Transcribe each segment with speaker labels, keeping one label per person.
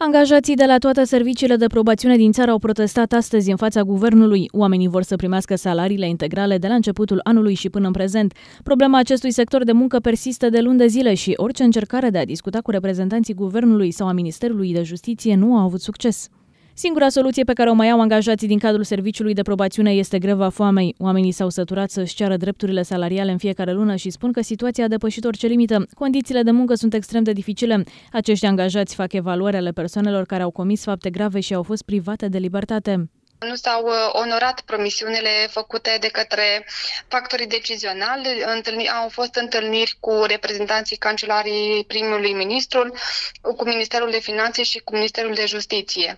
Speaker 1: Angajații de la toate serviciile de probațiune din țară au protestat astăzi în fața guvernului. Oamenii vor să primească salariile integrale de la începutul anului și până în prezent. Problema acestui sector de muncă persistă de luni de zile și orice încercare de a discuta cu reprezentanții guvernului sau a Ministerului de Justiție nu a avut succes. Singura soluție pe care o mai au angajații din cadrul serviciului de probațiune este greva foamei. Oamenii s-au săturat să-și ceară drepturile salariale în fiecare lună și spun că situația a depășit orice limită. Condițiile de muncă sunt extrem de dificile. Acești angajați fac evaluări ale persoanelor care au comis fapte grave și au fost private de libertate.
Speaker 2: Nu s-au uh, onorat promisiunile făcute de către factorii decizionali. Au fost întâlniri cu reprezentanții Cancelarii primului ministru, cu Ministerul de Finanțe și cu Ministerul de Justiție.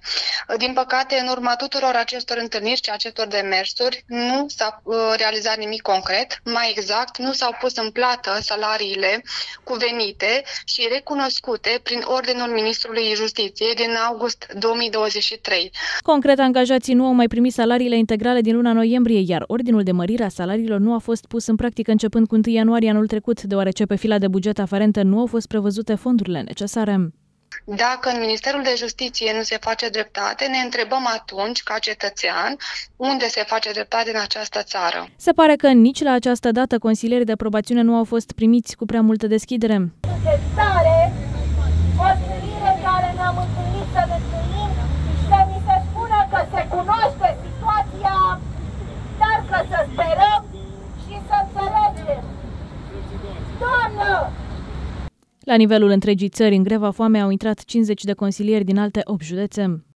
Speaker 2: Din păcate, în urma tuturor acestor întâlniri și acestor demersuri, nu s-a uh, realizat nimic concret. Mai exact, nu s-au pus în plată salariile cuvenite și recunoscute prin Ordinul Ministrului Justiției din august 2023.
Speaker 1: Concret, angajații nu au mai primit salariile integrale din luna noiembrie, iar ordinul de mărire a salariilor nu a fost pus în practică începând cu 1 ianuarie anul trecut, deoarece pe fila de buget aferentă nu au fost prevăzute fondurile necesare.
Speaker 2: Dacă în Ministerul de Justiție nu se face dreptate, ne întrebăm atunci, ca cetățean, unde se face dreptate în această țară.
Speaker 1: Se pare că nici la această dată consilierii de probațiune nu au fost primiți cu prea multă deschidere.
Speaker 3: Tare, o care ne-am întâlnit să ne întâlnim să mi se spună că se cunoaște situația, dar că să sperăm și să înțelegem. Doamnă!
Speaker 1: La nivelul întregii țări, în greva foame au intrat 50 de consilieri din alte 8 județe.